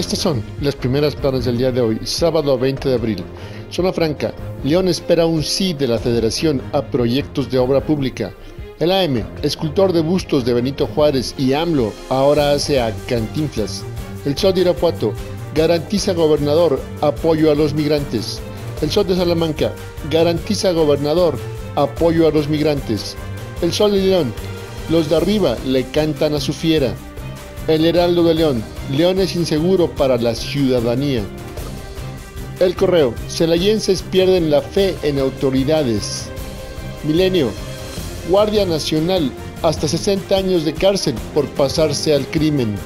Estas son las primeras planas del día de hoy, sábado 20 de abril. Zona Franca. León espera un sí de la Federación a proyectos de obra pública. El AM, escultor de bustos de Benito Juárez y AMLO, ahora hace a Cantinflas. El Sol de Irapuato garantiza gobernador apoyo a los migrantes. El Sol de Salamanca garantiza gobernador apoyo a los migrantes. El Sol de León, los de arriba le cantan a su fiera. El Heraldo de León, León es inseguro para la ciudadanía. El Correo, celayenses pierden la fe en autoridades. Milenio, Guardia Nacional, hasta 60 años de cárcel por pasarse al crimen.